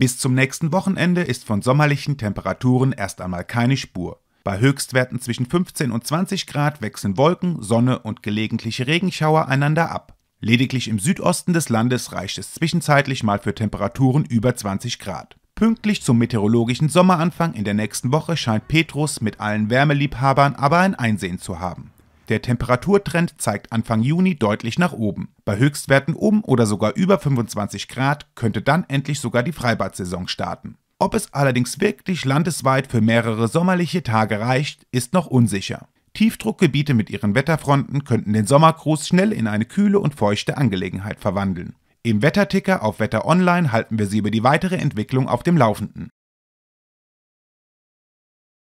Bis zum nächsten Wochenende ist von sommerlichen Temperaturen erst einmal keine Spur. Bei Höchstwerten zwischen 15 und 20 Grad wechseln Wolken, Sonne und gelegentliche Regenschauer einander ab. Lediglich im Südosten des Landes reicht es zwischenzeitlich mal für Temperaturen über 20 Grad. Pünktlich zum meteorologischen Sommeranfang in der nächsten Woche scheint Petrus mit allen Wärmeliebhabern aber ein Einsehen zu haben. Der Temperaturtrend zeigt Anfang Juni deutlich nach oben. Bei Höchstwerten um oder sogar über 25 Grad könnte dann endlich sogar die Freibadsaison starten. Ob es allerdings wirklich landesweit für mehrere sommerliche Tage reicht, ist noch unsicher. Tiefdruckgebiete mit ihren Wetterfronten könnten den Sommergruß schnell in eine kühle und feuchte Angelegenheit verwandeln. Im Wetterticker auf Wetter Online halten wir Sie über die weitere Entwicklung auf dem Laufenden.